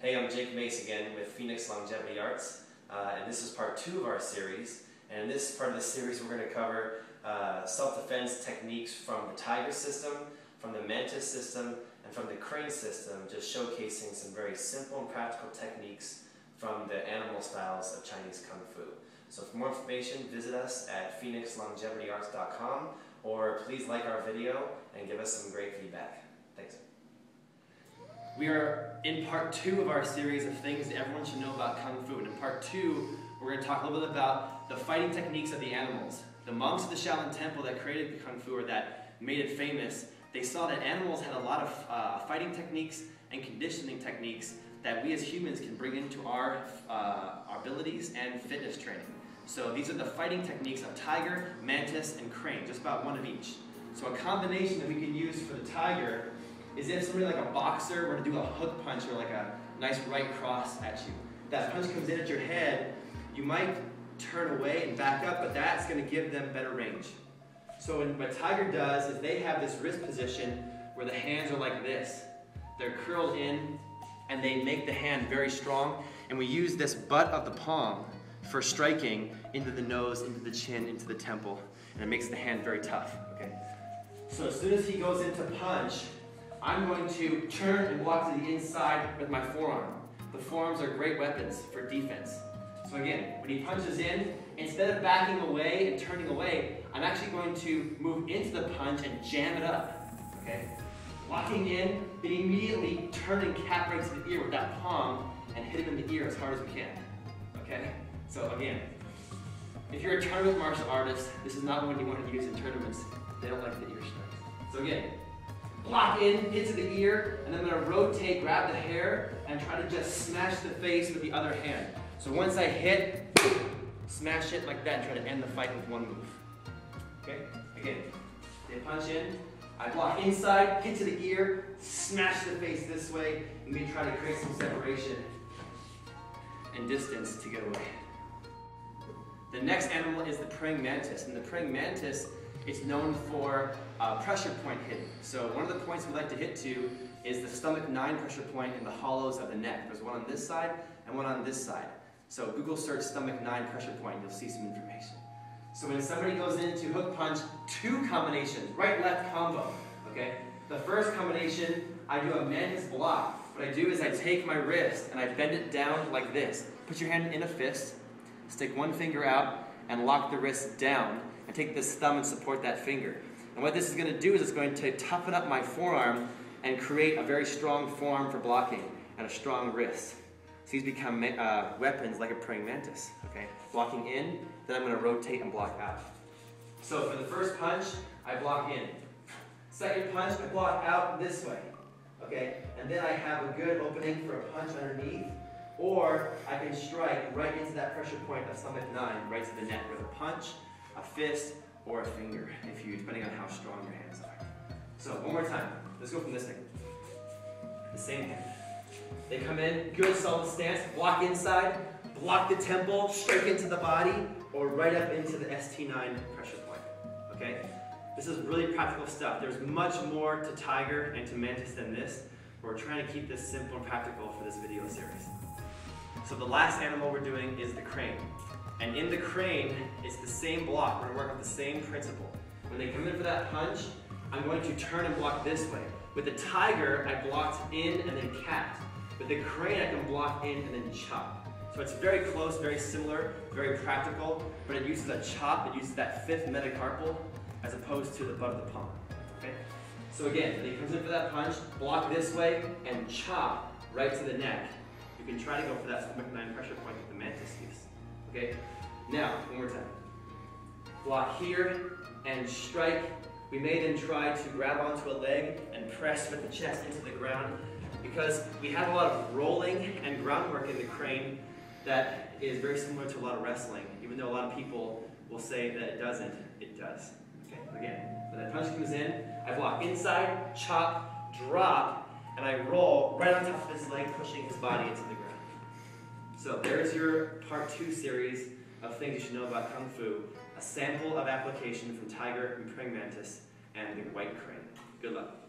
Hey, I'm Jake Mace again with Phoenix Longevity Arts, uh, and this is part two of our series. And in this part of the series, we're going to cover uh, self-defense techniques from the Tiger system, from the Mantis system, and from the Crane system, just showcasing some very simple and practical techniques from the animal styles of Chinese Kung Fu. So for more information, visit us at phoenixlongevityarts.com, or please like our video and give us some great feedback. We are in part two of our series of things everyone should know about Kung Fu. And in part two, we're going to talk a little bit about the fighting techniques of the animals. The monks of the Shaolin Temple that created the Kung Fu, or that made it famous, they saw that animals had a lot of uh, fighting techniques and conditioning techniques that we as humans can bring into our, uh, our abilities and fitness training. So these are the fighting techniques of tiger, mantis, and crane, just about one of each. So a combination that we can use for the tiger is if somebody like a boxer were to do a hook punch or like a nice right cross at you. That punch comes in at your head, you might turn away and back up, but that's going to give them better range. So what Tiger does is they have this wrist position where the hands are like this. They're curled in and they make the hand very strong. And we use this butt of the palm for striking into the nose, into the chin, into the temple. And it makes the hand very tough. Okay. So as soon as he goes into punch, I'm going to turn and walk to the inside with my forearm. The forearms are great weapons for defense. So again, when he punches in, instead of backing away and turning away, I'm actually going to move into the punch and jam it up. Okay? Locking in, then immediately turn and cap right to the ear with that palm and hit him in the ear as hard as we can. Okay? So again, if you're a tournament martial artist, this is not one you want to use in tournaments. They don't like the ear strikes. So again, block in, hit to the ear, and I'm gonna rotate, grab the hair, and try to just smash the face with the other hand. So once I hit, smash it like that and try to end the fight with one move. Okay? Again, they punch in, I block inside, hit to the ear, smash the face this way, and we try to create some separation and distance to get away. The next animal is the praying mantis, and the praying mantis it's known for uh, pressure point hitting. So one of the points we like to hit to is the stomach 9 pressure point in the hollows of the neck. There's one on this side and one on this side. So Google search stomach 9 pressure point, you'll see some information. So when somebody goes into hook punch, two combinations, right-left combo, okay? The first combination, I do a mantis block. What I do is I take my wrist and I bend it down like this. Put your hand in a fist, stick one finger out, and lock the wrist down and take this thumb and support that finger. And what this is going to do is it's going to toughen up my forearm and create a very strong forearm for blocking and a strong wrist. So these become uh, weapons like a praying mantis. Okay, blocking in, then I'm going to rotate and block out. So for the first punch, I block in. Second punch, I block out this way. Okay, and then I have a good opening for a punch underneath, or I can strike right into that pressure point of stomach nine, right to the neck with a punch, a fist, or a finger, if you, depending on how strong your hands are. So one more time. Let's go from this thing. The same hand. They come in, good solid stance, block inside, block the temple, strike into the body, or right up into the ST9 pressure point. Okay? This is really practical stuff. There's much more to Tiger and to Mantis than this. We're trying to keep this simple and practical for this video series. So the last animal we're doing is the crane. And in the crane, it's the same block. We're gonna work with the same principle. When they come in for that punch, I'm going to turn and block this way. With the tiger, I blocked in and then capped. With the crane, I can block in and then chop. So it's very close, very similar, very practical, but it uses a chop, it uses that fifth metacarpal as opposed to the butt of the palm. Okay? So again, when he comes in for that punch, block this way and chop right to the neck. You can try to go for that 9 pressure point with the mantis use. Okay? Now, one more time. Block here and strike. We may then try to grab onto a leg and press with the chest into the ground because we have a lot of rolling and groundwork in the crane that is very similar to a lot of wrestling. Even though a lot of people will say that it doesn't, it does. Okay, again, when that punch comes in, I block inside, chop, drop, and I roll right on top of his leg, pushing his body into the ground. So there's your part two series of things you should know about Kung Fu, a sample of application from Tiger and Praying Mantis and the White Crane. Good luck.